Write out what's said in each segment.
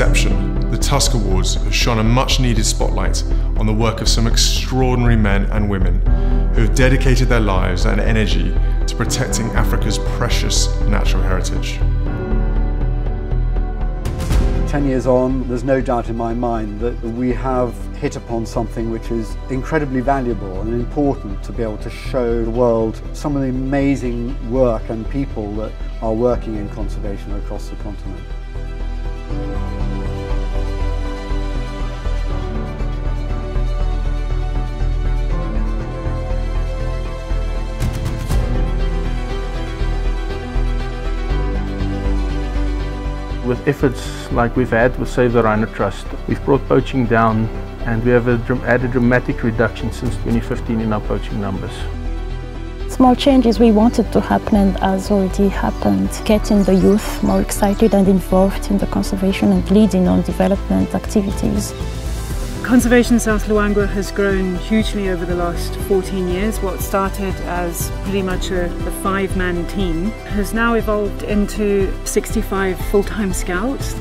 inception, the Tusk Awards have shone a much needed spotlight on the work of some extraordinary men and women who have dedicated their lives and energy to protecting Africa's precious natural heritage. 10 years on, there's no doubt in my mind that we have hit upon something which is incredibly valuable and important to be able to show the world some of the amazing work and people that are working in conservation across the continent. With efforts like we've had with Save the Rhino Trust, we've brought poaching down and we have a, had a dramatic reduction since 2015 in our poaching numbers. Small changes we wanted to happen and has already happened, getting the youth more excited and involved in the conservation and leading on development activities. Conservation South Luangwa has grown hugely over the last 14 years. What started as pretty much a, a five-man team has now evolved into 65 full-time scouts.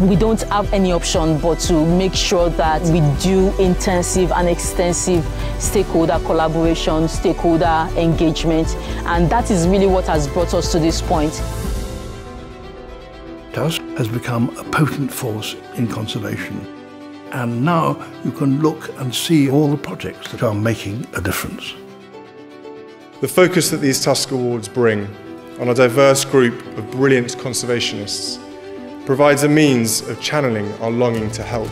We don't have any option but to make sure that we do intensive and extensive stakeholder collaboration, stakeholder engagement, and that is really what has brought us to this point. Tusk has become a potent force in conservation and now you can look and see all the projects that are making a difference. The focus that these Tusk Awards bring on a diverse group of brilliant conservationists provides a means of channeling our longing to help.